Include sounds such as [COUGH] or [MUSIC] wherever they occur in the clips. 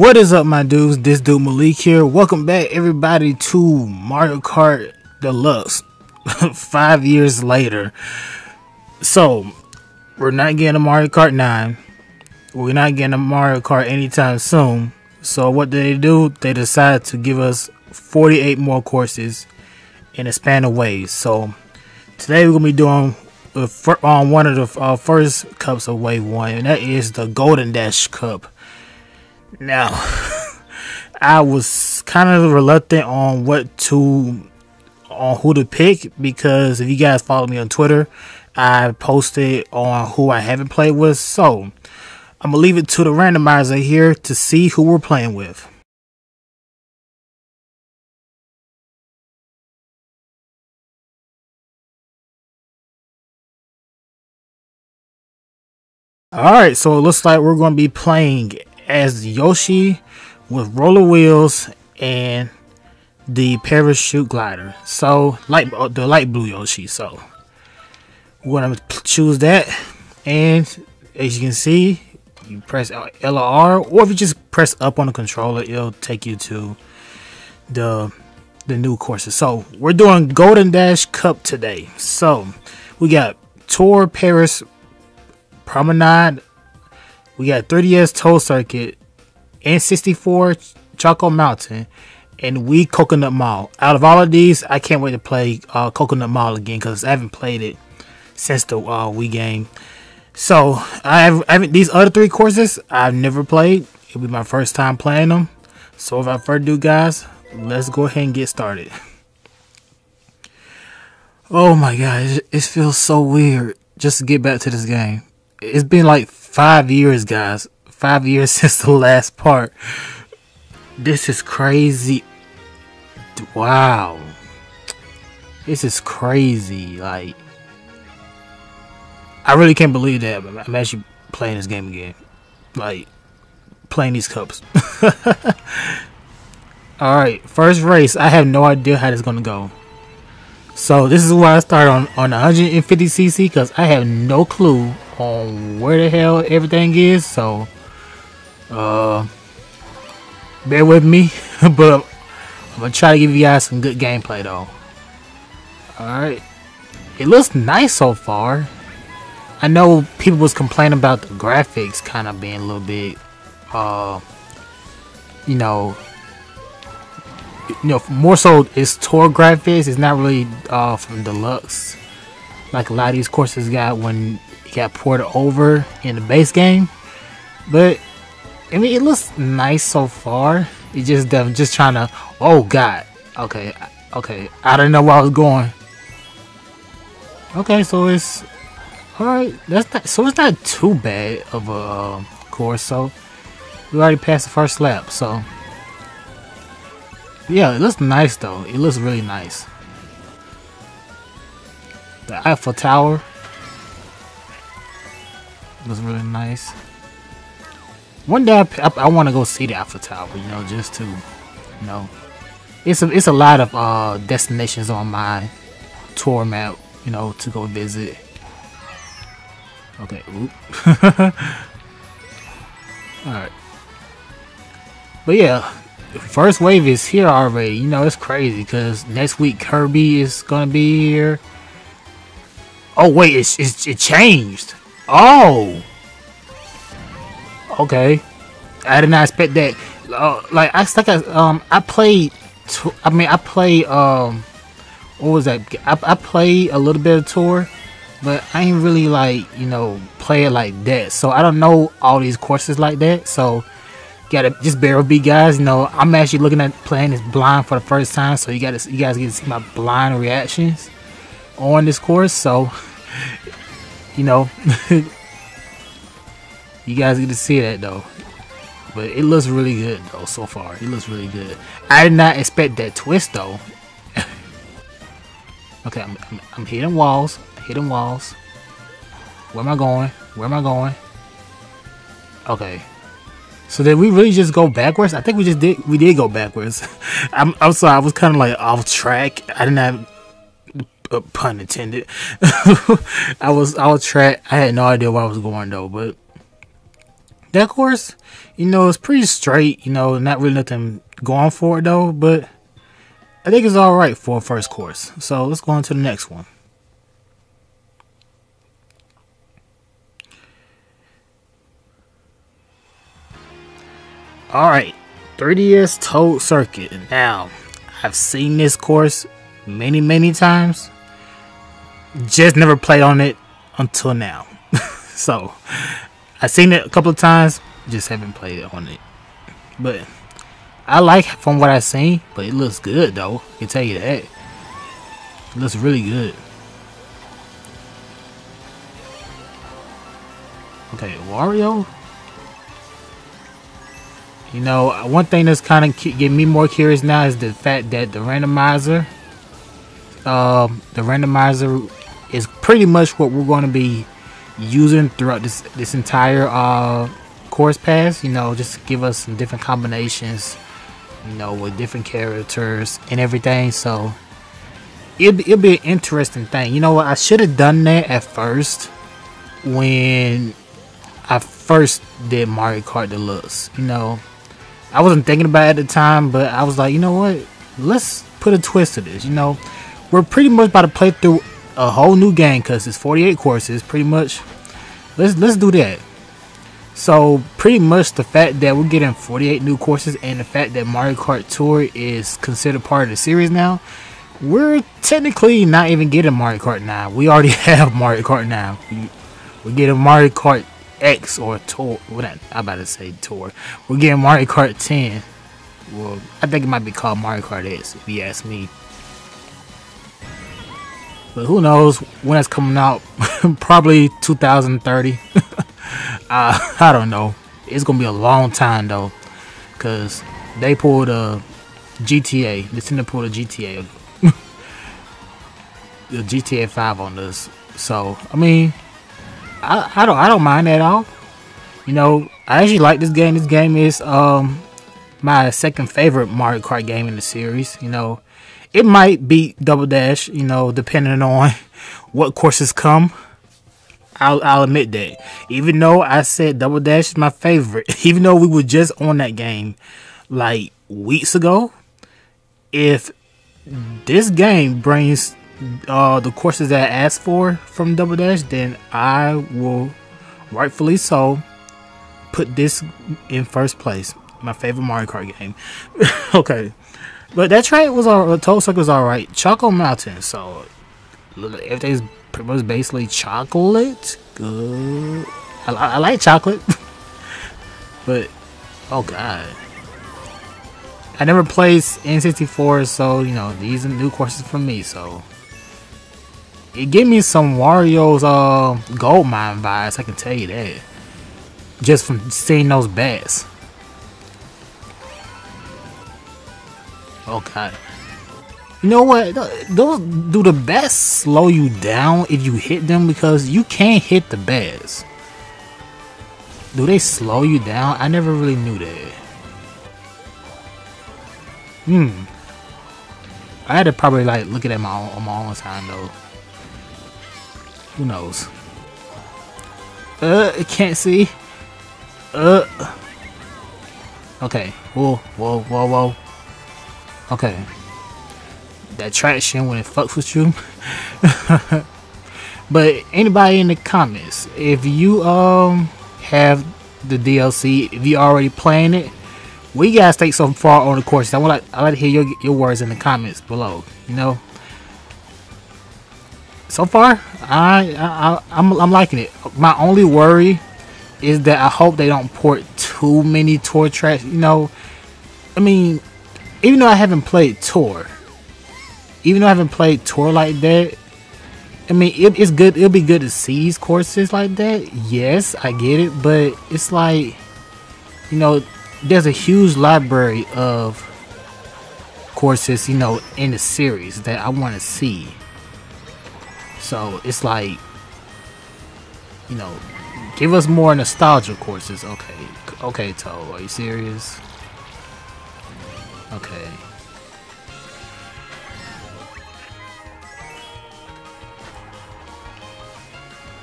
What is up, my dudes? This dude Malik here. Welcome back, everybody, to Mario Kart Deluxe. [LAUGHS] Five years later. So, we're not getting a Mario Kart 9. We're not getting a Mario Kart anytime soon. So, what did they do? They decided to give us 48 more courses in a span of ways. So, today we're going to be doing on one of the uh, first cups of Wave 1, and that is the Golden Dash Cup. Now, [LAUGHS] I was kind of reluctant on what to on who to pick because if you guys follow me on Twitter, I posted on who I haven't played with. So I'm gonna leave it to the randomizer here to see who we're playing with. Alright, so it looks like we're going to be playing as Yoshi with roller wheels and the parachute glider. So light uh, the light blue Yoshi. So we're gonna choose that, and as you can see, you press L or R, or if you just press up on the controller, it'll take you to the the new courses. So we're doing Golden Dash Cup today. So we got Tour Paris Promenade we got 3DS Toad Circuit, N64 Choco Mountain, and Wii Coconut Mall. Out of all of these, I can't wait to play uh, Coconut Mall again because I haven't played it since the uh, Wii game. So I, have, I haven't these other three courses I've never played. It'll be my first time playing them. So without further ado, guys, let's go ahead and get started. Oh my god, it feels so weird just to get back to this game. It's been like Five years, guys. Five years [LAUGHS] since the last part. This is crazy. Wow. This is crazy. Like, I really can't believe that I'm actually playing this game again. Like, playing these cups. [LAUGHS] Alright, first race. I have no idea how this is going to go. So, this is why I start on, on 150cc because I have no clue on where the hell everything is. So, uh, bear with me, [LAUGHS] but I'm gonna try to give you guys some good gameplay though. Alright. It looks nice so far. I know people was complaining about the graphics kind of being a little bit, uh, you know, you know, more so it's tour graphics. It's not really uh, from deluxe like a lot of these courses got when got ported over in the base game. But I mean, it looks nice so far. It just just trying to. Oh God. Okay. Okay. I didn't know where I was going. Okay, so it's all right. That's not. So it's not too bad of a uh, course. So we already passed the first lap. So yeah, it looks nice though. It looks really nice. The Eiffel Tower it was really nice. One day I, I, I want to go see the Eiffel Tower, you know, just to, you know, it's a it's a lot of uh, destinations on my tour map, you know, to go visit. Okay, [LAUGHS] Alright. But yeah, first wave is here already. You know, it's crazy because next week Kirby is going to be here. Oh, wait, it's, it's, it changed. Oh. Okay. I did not expect that. Uh, like I um I played. I mean I played um what was that? I I played a little bit of tour, but I ain't really like you know play it like that. So I don't know all these courses like that. So gotta just bear with me, guys. You know I'm actually looking at playing this blind for the first time, so you gotta you guys get to see my blind reactions on this course. So you know, [LAUGHS] you guys get to see that though. But it looks really good though so far. It looks really good. I did not expect that twist though. [LAUGHS] okay, I'm, I'm, I'm hitting walls. Hitting walls. Where am I going? Where am I going? Okay. So did we really just go backwards? I think we just did. We did go backwards. [LAUGHS] I'm, I'm sorry. I was kind of like off track. I didn't have uh, pun intended. [LAUGHS] I was I was track. I had no idea where I was going though, but That course, you know, it's pretty straight. You know, not really nothing going for it though, but I think it's all right for a first course. So let's go on to the next one. All right, 3DS Toad Circuit. Now, I've seen this course many, many times. Just never played on it until now. [LAUGHS] so, I've seen it a couple of times, just haven't played on it. But I like from what I've seen, but it looks good though. I can tell you that. It looks really good. Okay, Wario. You know, one thing that's kind of getting me more curious now is the fact that the randomizer, um, the randomizer pretty much what we're going to be using throughout this this entire uh, course pass. You know, just give us some different combinations you know, with different characters and everything. So it'll, it'll be an interesting thing. You know what? I should have done that at first when I first did Mario Kart Deluxe. You know, I wasn't thinking about it at the time, but I was like, you know what? Let's put a twist to this. You know, we're pretty much about to play through a whole new game because it's 48 courses, pretty much. Let's let's do that. So pretty much the fact that we're getting 48 new courses and the fact that Mario Kart Tour is considered part of the series now, we're technically not even getting Mario Kart 9. We already [LAUGHS] have Mario Kart 9. We're getting Mario Kart X or Tour. What I, I'm about to say Tour. We're getting Mario Kart 10. Well, I think it might be called Mario Kart X if you ask me. But who knows when it's coming out? [LAUGHS] Probably 2030. [LAUGHS] uh, I don't know. It's gonna be a long time though, cause they pulled a GTA. They tend to pull a GTA, the GTA [LAUGHS] Five on this. So I mean, I I don't I don't mind at all. You know, I actually like this game. This game is um my second favorite Mario Kart game in the series. You know, it might beat Double Dash. You know, depending on [LAUGHS] what courses come. I'll, I'll admit that. Even though I said Double Dash is my favorite, [LAUGHS] even though we were just on that game like weeks ago, if this game brings uh, the courses that I asked for from Double Dash, then I will rightfully so put this in first place. My favorite Mario Kart game. [LAUGHS] okay. But that track was all Toad Circuit was alright. Choco Mountain, so everything's pretty much basically chocolate. Good. I, I like chocolate, [LAUGHS] but oh god, I never played N64, so you know these are new courses for me. So it gave me some Wario's uh, gold mine vibes. I can tell you that just from seeing those bats. Oh god. You know what? Those do the bats slow you down if you hit them because you can't hit the bats. Do they slow you down? I never really knew that. Hmm. I had to probably like look at it my own, on my own time though. Who knows? Uh, I can't see. Uh. Okay. Whoa, whoa, whoa, whoa. Okay that traction when it fucks with you. [LAUGHS] but anybody in the comments, if you um have the DLC, if you already playing it, we guys take so far on the course. I want like, I like to hear your your words in the comments below. You know. So far, I, I I'm I'm liking it. My only worry is that I hope they don't port too many tour tracks. You know, I mean, even though I haven't played tour, even though I haven't played tour like that, I mean, it, it's good. It'll be good to see these courses like that. Yes, I get it, but it's like, you know, there's a huge library of courses, you know, in the series that I want to see. So it's like, you know, give us more nostalgia courses. Okay, okay, Toad, are you serious? Okay.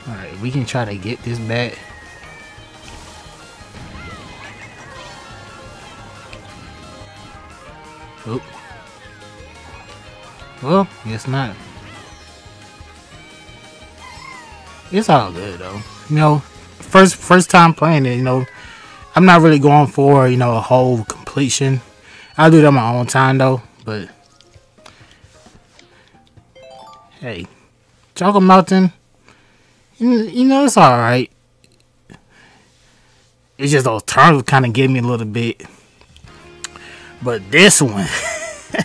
Alright, we can try to get this back. Oop. Well, guess not. It's all good though. You know, first first time playing it, you know, I'm not really going for, you know, a whole completion I'll do it on my own time though, but hey, Chocolate Mountain, you know, it's alright. It's just those turns kind of give me a little bit. But this one,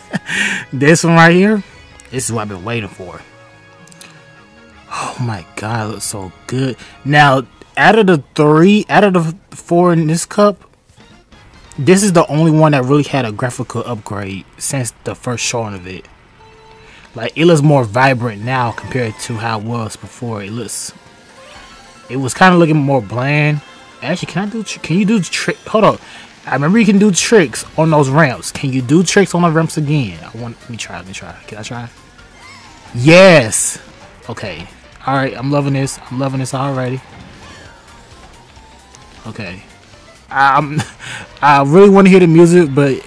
[LAUGHS] this one right here, this is what I've been waiting for. Oh my god, it looks so good. Now, out of the three, out of the four in this cup, this is the only one that really had a graphical upgrade since the first showing of it. Like, it looks more vibrant now compared to how it was before. It looks, it was kind of looking more bland Actually, can I do? Can you do trick? Hold on. I remember you can do tricks on those ramps. Can you do tricks on the ramps again? I want. Let me try. Let me try. Can I try? Yes. Okay. All right. I'm loving this. I'm loving this already. Okay. Um, [LAUGHS] I really want to hear the music, but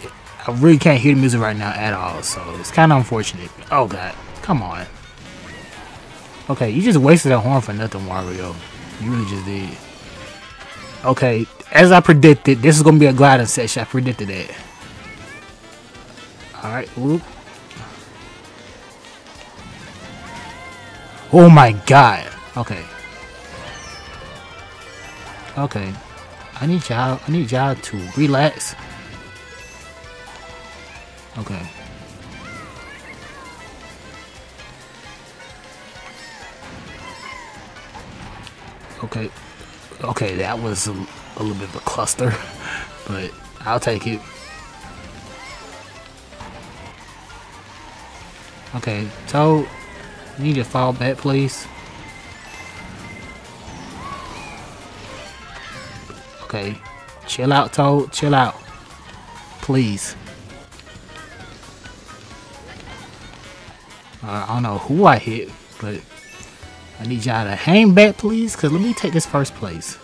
I really can't hear the music right now at all. So it's kind of unfortunate. Oh God, come on. Okay, you just wasted that horn for nothing, Wario. You really just did. Okay, as I predicted, this is going to be a gliding section. I predicted that. Alright, whoop. Oh my god. Okay. Okay. I need y'all I need y'all to relax. Okay. Okay okay, that was a, a little bit of a cluster, [LAUGHS] but I'll take it. Okay, Toad, you need to fall back, please. Okay, chill out, Toad, chill out. Please. Uh, I don't know who I hit, but I need y'all to hang back, please, because let me take this first place.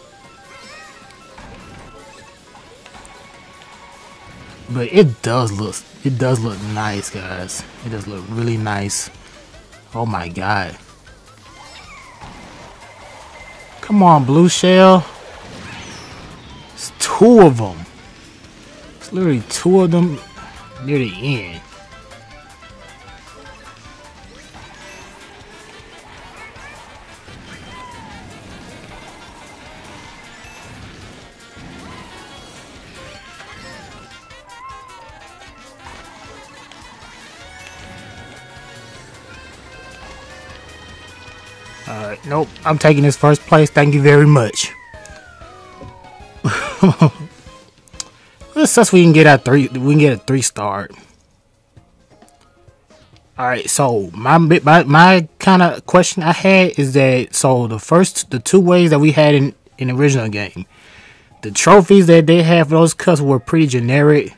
But it does look, it does look nice, guys. It does look really nice. Oh my god. Come on, Blue Shell. Two of them. It's literally two of them near the end. Alright, nope. I'm taking this first place. Thank you very much. [LAUGHS] Let's see we can get a three we can get a three star. Alright, so my my my kind of question I had is that so the first the two ways that we had in in the original game, the trophies that they have for those cups were pretty generic.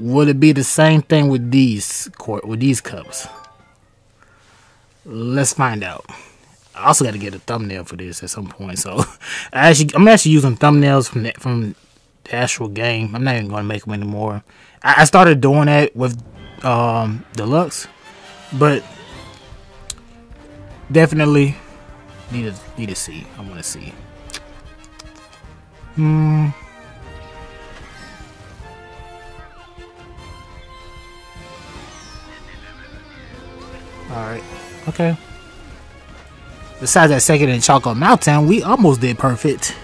Would it be the same thing with these court with these cups? Let's find out. I also got to get a thumbnail for this at some point. So, [LAUGHS] I actually, I'm actually using thumbnails from the, from the actual game. I'm not even going to make them anymore. I, I started doing that with um, Deluxe, but definitely need to need to see. I want to see. Hmm. All right. Okay. Besides that second in Chocolate Mountain, we almost did perfect.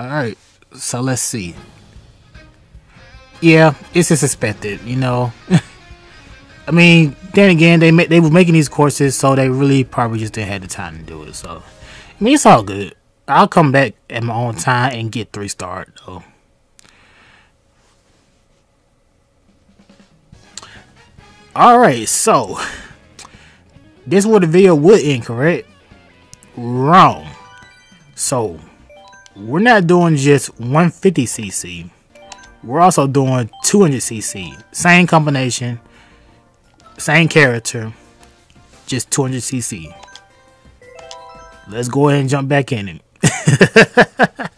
Alright, so let's see. Yeah, it's as expected, you know. [LAUGHS] I mean, then again, they they were making these courses, so they really probably just didn't have the time to do it. So, I mean, it's all good. I'll come back at my own time and get three star though. Alright, so this is where the video would end, correct? Wrong. So we're not doing just 150cc. We're also doing 200cc. Same combination, same character, just 200cc. let's go ahead and jump back in it. [LAUGHS]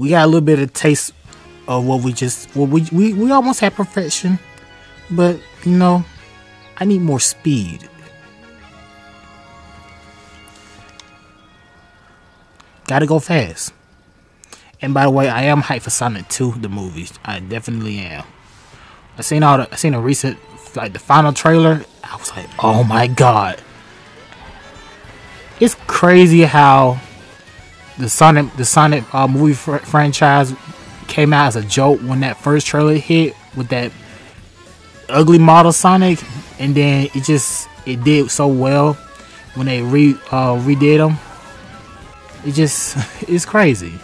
we got a little bit of taste of what we just well we we, we almost had perfection but you know i need more speed. Gotta go fast. And by the way i am hyped for sonic 2 the movies i definitely am. I seen all the i seen a recent like the final trailer. I was like oh my god. It's crazy how the Sonic the Sonic uh, movie fr franchise came out as a joke when that first trailer hit with that ugly model Sonic, and then it just it did so well when they re uh, redid them. It just [LAUGHS] it's crazy,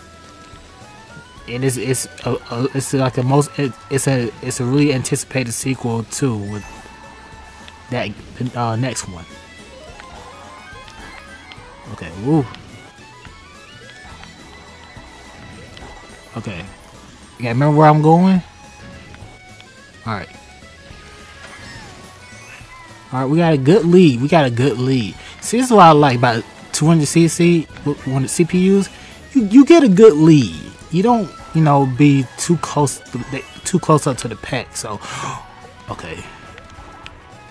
and it's it's a, a, it's like the most it, it's a it's a really anticipated sequel too with that uh, next one. Okay, woo. Okay. Yeah, remember where I'm going? Alright. Alright, we got a good lead. We got a good lead. See, this is what I like about 200cc, one of the CPUs. You, you get a good lead. You don't, you know, be too close to, too close up to the pack. So, [GASPS] okay.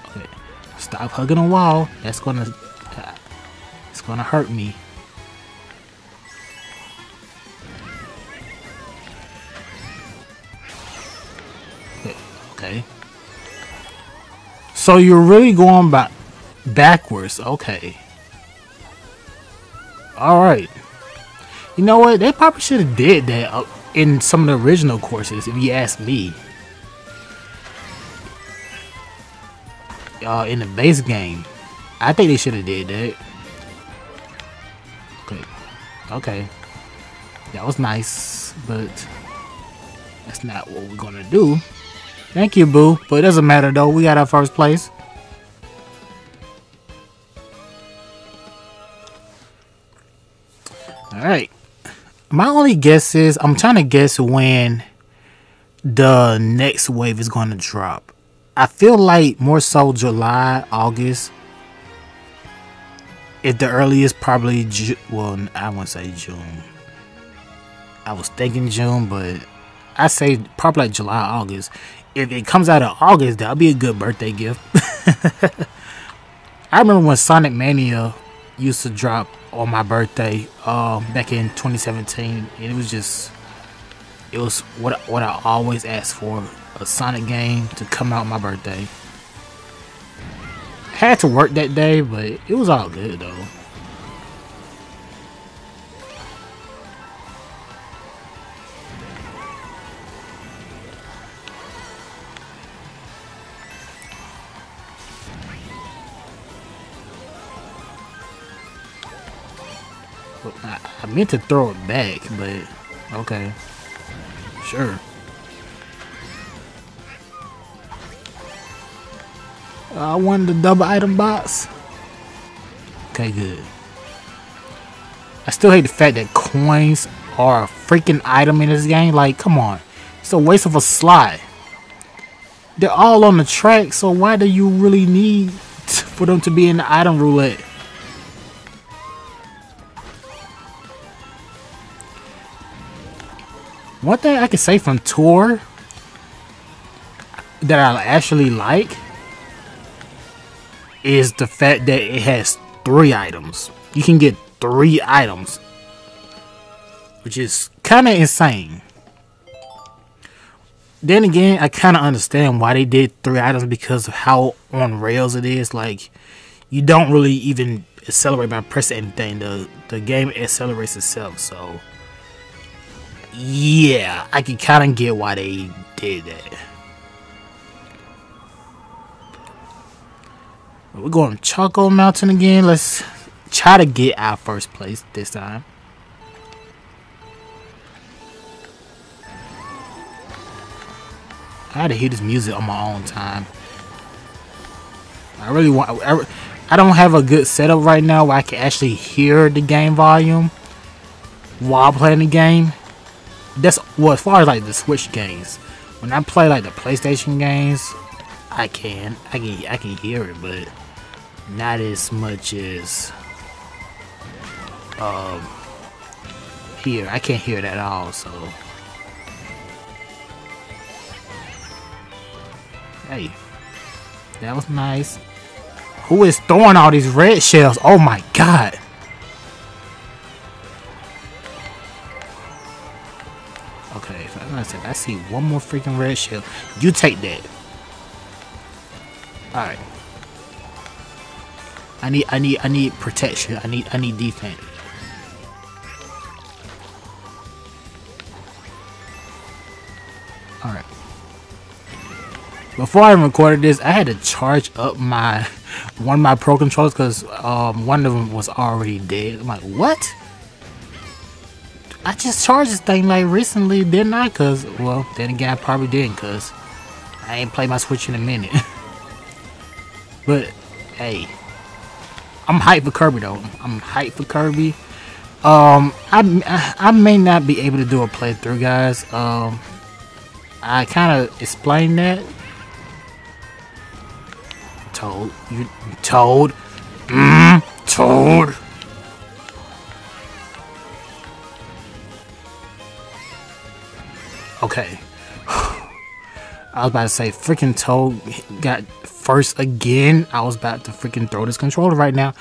Okay. Stop hugging a wall. That's gonna, uh, it's gonna hurt me. So you're really going back backwards. Okay. Alright. You know what? They probably should have did that in some of the original courses, if you ask me. Uh, in the base game. I think they should have did that. Okay. Okay. That was nice, but that's not what we're gonna do. Thank you, Boo. But it doesn't matter, though. We got our first place. Alright. My only guess is, I'm trying to guess when the next wave is going to drop. I feel like more so July, August. If the earliest, probably, Ju well, I wouldn't say June. I was thinking June, but I say probably like July, August if it comes out in August, that'll be a good birthday gift. [LAUGHS] I remember when Sonic Mania used to drop on my birthday uh, back in 2017, and it was just it was what what I always asked for a Sonic game to come out my birthday. Had to work that day, but it was all good though. Meant to throw it back, but okay. Sure. Uh, I won the double item box. Okay, good. I still hate the fact that coins are a freaking item in this game. Like, come on. It's a waste of a slot. They're all on the track, so why do you really need [LAUGHS] for them to be in the item roulette? One thing I can say from Tour that I actually like is the fact that it has three items. You can get three items, which is kind of insane. Then again, I kind of understand why they did three items because of how on rails it is. Like, you don't really even accelerate by pressing anything. The the game accelerates itself, so yeah, I can kind of get why they did that. We're going to Choco Mountain again. Let's try to get our first place this time. I had to hear this music on my own time. I really want. I, I don't have a good setup right now where I can actually hear the game volume while playing the game that's well as far as like the Switch games. when I play like the PlayStation games, I can, I can, I can hear it, but not as much as um here. I can't hear it at all, so. Hey, that was nice. Who is throwing all these red shells? Oh my god. Like I see one more freaking red shell. You take that. Alright. I need I need I need protection. I need I need defense. Alright. Before I recorded this, I had to charge up my [LAUGHS] one of my pro controllers because um, one of them was already dead. I'm like, what? I just charged this thing like recently, didn't I? Cause well, then again, I probably didn't, cause I ain't played my Switch in a minute. [LAUGHS] but hey, I'm hyped for Kirby though. I'm hyped for Kirby. Um, I I may not be able to do a playthrough, guys. Um, I kind of explained that. Toad, you Toad, mm, Toad. Okay. [SIGHS] I was about to say, freaking Toad got first again. I was about to freaking throw this controller right now.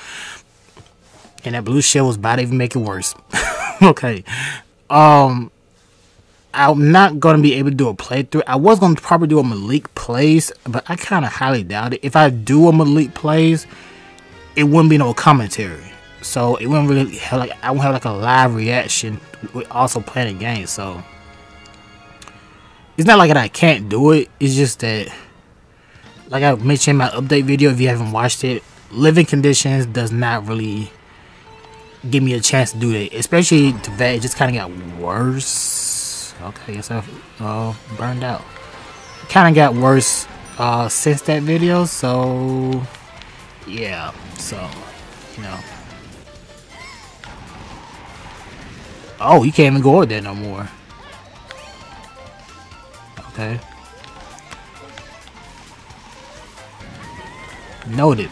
And that blue shell was about to even make it worse. [LAUGHS] okay. Um, I'm not going to be able to do a playthrough. I was going to probably do a Malik plays, but I kind of highly doubt it. If I do a Malik plays, it wouldn't be no commentary. So it wouldn't really have like I won't have like a live reaction with also playing a game. So it's not like that I can't do it. It's just that, like I mentioned in my update video, if you haven't watched it, living conditions does not really give me a chance to do that. Especially to that, it just kind of got worse. Okay, I guess I uh, burned out. Kind of got worse uh, since that video, so yeah. So, you know. Oh, you can't even go over there no more. Okay. Noted.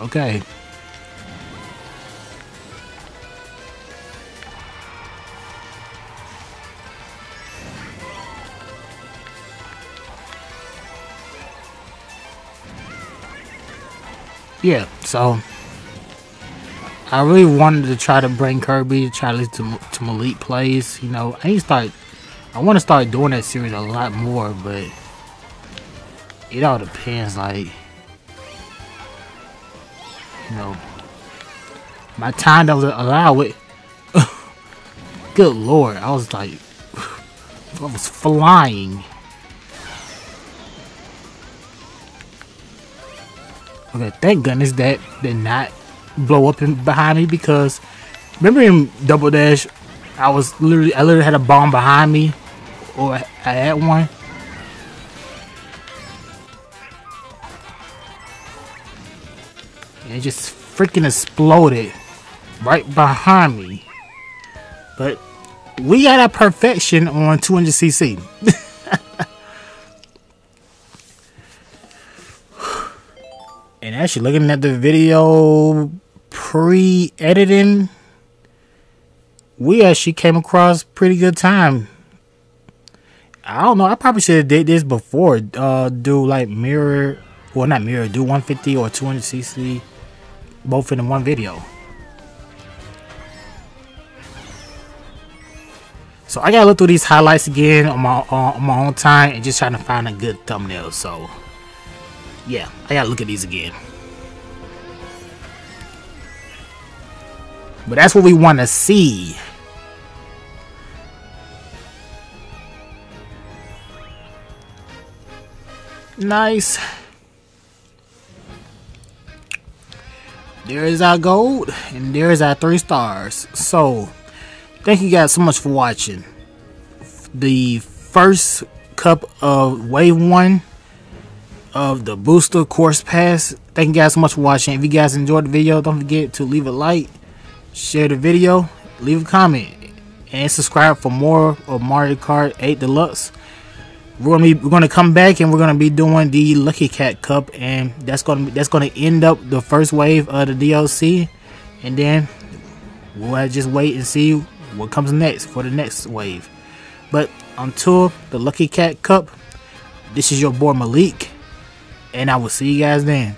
okay. Yeah, so I really wanted to try to bring Kirby, try to to, Malik plays. You know, I start. I want to start doing that series a lot more, but it all depends. Like, you know, my time doesn't allow it. Good lord, I was like, [SIGHS] I was flying. Okay, thank goodness that did not blow up in behind me because remember in Double Dash, I was literally I literally had a bomb behind me, or I had one. And it just freaking exploded right behind me. But we got a perfection on 200cc. [LAUGHS] And actually, looking at the video pre-editing, we actually came across pretty good time. I don't know. I probably should have did this before. Uh, do like mirror, well, not mirror. Do 150 or 200 cc, both in one video. So I gotta look through these highlights again on my on my own time and just trying to find a good thumbnail. So yeah, I gotta look at these again. But that's what we want to see. Nice. There is our gold, and there is our three stars. So, thank you guys so much for watching. The first cup of Wave 1 of the Booster Course Pass. Thank you guys so much for watching. If you guys enjoyed the video, don't forget to leave a like, share the video, leave a comment, and subscribe for more of Mario Kart 8 Deluxe. We're gonna be we're gonna come back and we're gonna be doing the Lucky Cat Cup, and that's gonna that's gonna end up the first wave of the DLC, and then we'll just wait and see what comes next for the next wave. But until the Lucky Cat Cup, this is your boy Malik, and I will see you guys then.